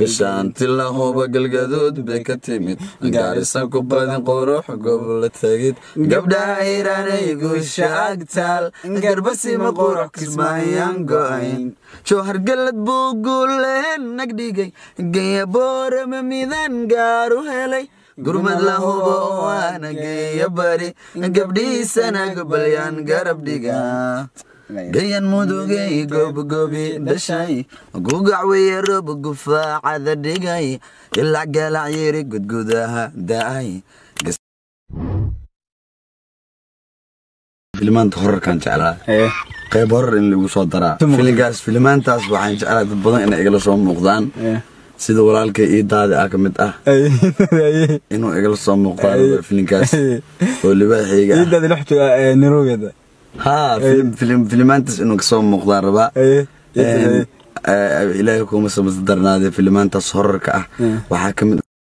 gashaanti lahuba galgaduud bay ka timid. Gaarisan ku badin qurux gobla tegid. Gabdhaha hiranay guusha agtaal. Garbasima qurux kismaayaan go'ayn. Jowhar galad buu guuleen nagdhigay gaya boorama midan gaaru helay. Gurmad lahuba waana geeya bari. Gabdhiisana gobalyaan garab dhiga gayan mudugay goobgobi dhashay gugacweye rob gufaacada dhigay ilac galac yiri gudgudaha da'ay. Filimaanta horarkan jeclaa qayb horar in lagu soo daraa filinkaas filimaantaas waxaan jeclaa dad badan inay igala soo muuqdaan. Sida walaalkay ii daadi ah ka mid ah. Inuu igala soo muuqdaan filinkaas oo libaaxayga ah haa filimaantaas inuu ka soo muuqdaan rabaa ilaahay kuma sabata darnaade filimaantaas horarka ah. Waxaa ka mid